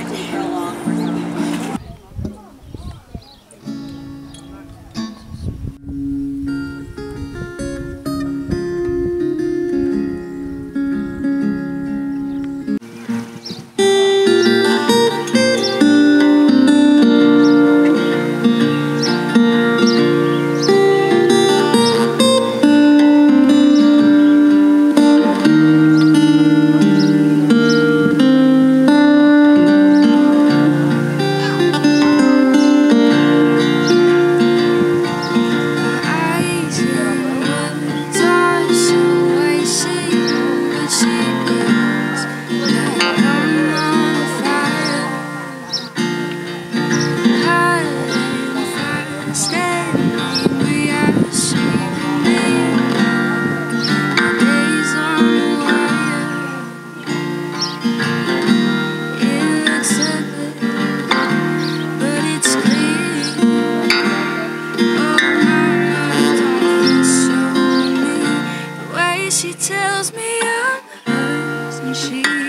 I did for a long she